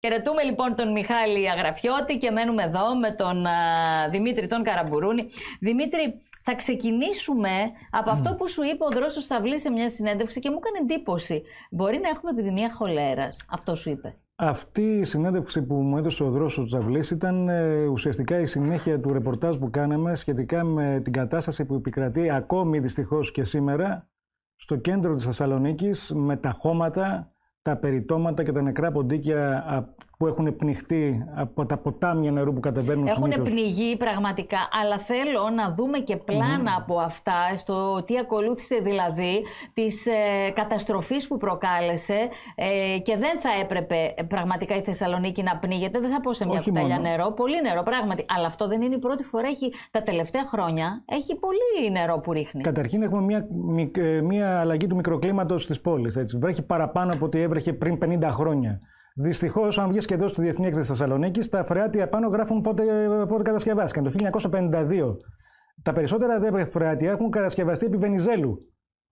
Χαιρετούμε λοιπόν τον Μιχάλη Αγραφιώτη και μένουμε εδώ με τον Δημήτρη τον Καραμπουρούνη. Δημήτρη, θα ξεκινήσουμε από αυτό που σου είπε ο Δρόσος Σαβλή σε μια συνέντευξη και μου έκανε εντύπωση. Μπορεί να έχουμε επιδημία χολέρας, αυτό σου είπε. Αυτή η συνέντευξη που μου έδωσε ο Δρόσος Τσαβλής ήταν ε, ουσιαστικά η συνέχεια του ρεπορτάζ που κάναμε σχετικά με την κατάσταση που επικρατεί ακόμη δυστυχώς και σήμερα στο κέντρο της Θεσσαλονίκης με τα χώματα, τα περιτώματα και τα νεκρά ποντίκια που έχουν πνιχτεί από τα ποτάμια νερού που κατεβαίνουν Έχουν πνιγεί πραγματικά, αλλά θέλω να δούμε και πλάνα από αυτά, στο τι ακολούθησε δηλαδή της ε, καταστροφής που προκάλεσε ε, και δεν θα έπρεπε πραγματικά η Θεσσαλονίκη να πνίγεται, δεν θα πω σε μια κουταλιά νερό, πολύ νερό πράγματι, αλλά αυτό δεν είναι η πρώτη φορά, έχει, τα τελευταία χρόνια έχει πολύ νερό που ρίχνει. Καταρχήν έχουμε μια, μια αλλαγή του μικροκλίματος της πόλης, έτσι. βρέχει παραπάνω από ό,τι έβρεχε πριν 50 χρόνια. Δυστυχώς, αν βγεις και εδώ στη Διεθνή Έκθεση Θεσσαλονίκης, τα φρεάτια πάνω γράφουν πότε, πότε κατασκευάστηκαν. Το 1952. Τα περισσότερα δε φρεάτια έχουν κατασκευαστεί επί Βενιζέλου.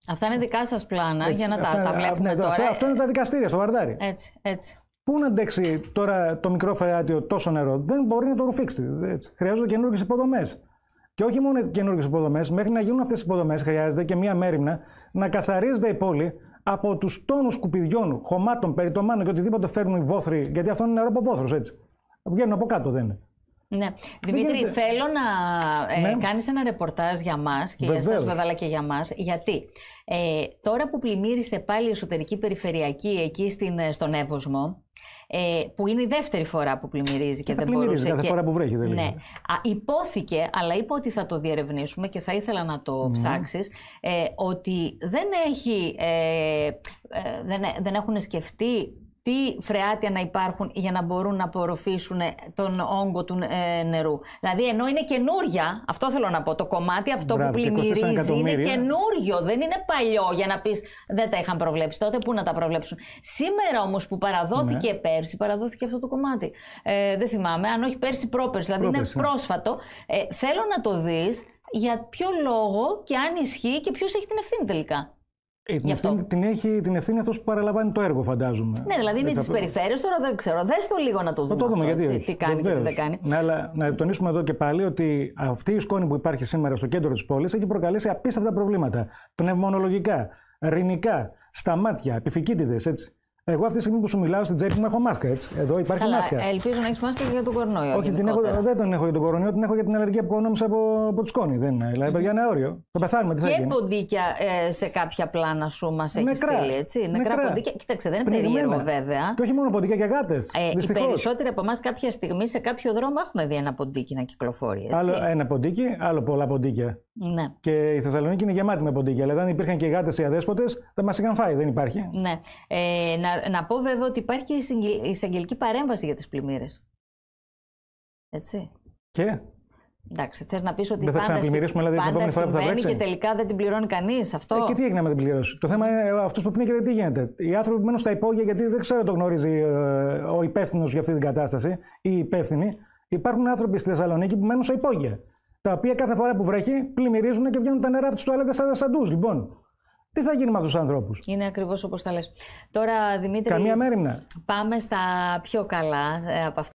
Αυτά είναι δικά σας πλάνα έτσι, για να αυτά, τα, τα βλέπουμε ναι, τώρα. Αυτό, αυτό είναι τα δικαστήρια στο Βαρδάρι. Έτσι, έτσι. Πού να αντέξει τώρα το μικρό φρεάτιο τόσο νερό, δεν μπορεί να το ρουφήξει. Έτσι. Χρειάζονται καινούργιες υποδομές. Και όχι μόνο καινούργιες υποδομές, μέχρι να γίνουν αυτές οι υποδομές χρειάζεται και μία μέρημνα να καθαρίζεται η πόλη από τους τόνους σκουπιδιών, χωμάτων, περιτομάτων και οτιδήποτε φέρνουν οι βόθροι, γιατί αυτό είναι νερό από βόθρο, έτσι. Βγαίνουν από κάτω, δεν είναι. Ναι. Δημήτρη, θέλω να ε, ναι. κάνεις ένα ρεπορτάζ για μας και Βεβαίως. για εσάς βέβαια, αλλά και για μας. Γιατί ε, τώρα που πλημμύρισε πάλι η εσωτερική περιφερειακή εκεί στην, ε, στον Εύωσμο, ε, που είναι η δεύτερη φορά που πλημμυρίζει και, και δεν μπορούσε. Κάθε και... φορά που βρέχει, δεν ναι. Α, υπόθηκε, αλλά είπα ότι θα το διερευνήσουμε και θα ήθελα να το mm. ψάξεις, ε, ότι δεν, έχει, ε, ε, δεν, δεν έχουν σκεφτεί τι φρεάτια να υπάρχουν για να μπορούν να απορροφήσουν τον όγκο του ε, νερού. Δηλαδή, ενώ είναι καινούρια, αυτό θέλω να πω, το κομμάτι αυτό που πλημμυρίζει είναι καινούριο, δεν είναι παλιό για να πεις δεν τα είχαν προβλέψει τότε, πού να τα προβλέψουν. Σήμερα όμως που παραδόθηκε ναι. πέρσι, παραδόθηκε αυτό το κομμάτι. Ε, δεν θυμάμαι, αν όχι πέρσι, πρόπερσι, δηλαδή είναι πρόσφατο. Ε, θέλω να το δεις για ποιο λόγο και αν ισχύει και ποιος έχει την ευθύνη τελικά. Ε, την, ευθύνη, την, έχει την ευθύνη αυτός που παραλαμβάνει το έργο, φαντάζομαι. Ναι, δηλαδή είναι της περιφέρειας, τώρα δεν ξέρω. Δες το λίγο να το δούμε. Το δούμε, αυτό, γιατί τι κάνει Βεβαίως. και τι δεν κάνει. Ναι, αλλά να τονίσουμε εδώ και πάλι ότι αυτή η σκόνη που υπάρχει σήμερα στο κέντρο της πόλης έχει προκαλέσει απίστευτα προβλήματα. Πνευμονολογικά, ρηνικά, στα μάτια, επιφυκίτιδες, έτσι. Εγώ αυτή τη στιγμή που σου μιλάω στην τσέπη μου έχω μάσκα. Έτσι. Εδώ υπάρχει Καλά, μάσκα. Ελπίζω να έχεις μάσκα για τον κορονοϊό. Όχι, την έχω, δεν τον έχω για τον κορονοϊό, την έχω για την αλλεργία που κονόμησα από, από τη σκόνη. Δεν είναι. Δηλαδή, για ένα όριο. Θα πεθάνουμε. Τι θα και ποντίκια ε, σε κάποια πλάνα σου μας έχεις στείλει. Έτσι; Νεκρά, Νεκρά ποντίκια. Κοίταξε, δεν είναι περίεργο βέβαια. Και όχι μόνο ποντίκια και γάτες. Ε, οι περισσότεροι από εμάς κάποια στιγμή σε κάποιο δρόμο έχουμε δει ένα ποντίκι να κυκλοφορεί. Έτσι. Άλλο ένα ποντίκι, άλλο πολλά ποντίκια. Ναι. Και η Θεσσαλονίκη είναι γεμάτη με ποντίκια. Δηλαδή, αν υπήρχαν και γάτες ή αδέσποτες, θα μας είχαν φάει. Δεν υπάρχει. Ναι. Ε, να, να πω βέβαια ότι υπάρχει και η εισαγγελική παρέμβαση για τις πλημμύρες. Έτσι. Και; Εντάξει, θες να πεις ότι δεν θα ξαναπλημμυρίσουμε δηλαδή την επόμενη φορά που θα βρέξει. και τελικά δεν την πληρώνει κανείς αυτό. Ε, και τι έγινε να την πληρώσει. Το θέμα είναι αυτούς που πνίγεται τι γίνεται; Οι άνθρωποι που μένουν στα υπόγεια, γιατί δεν ξέρω το γνωρίζει ε, ο υπεύθυνος για αυτή την κατάσταση ή οι υπεύθυνοι. Υπάρχουν άνθρωποι στη Θεσσαλονίκη που μένουν στα υπόγεια τα οποία κάθε φορά που βρέχει πλημμυρίζουν και βγαίνουν τα νερά από τι τουαλέτες σαν σαντού. Λοιπόν, τι θα γίνει με αυτού τους ανθρώπους; Είναι ακριβώς όπως τα λες. Τώρα, Δημήτρη. Καμία μέρημνα. Πάμε στα πιο καλά ε, από αυτά.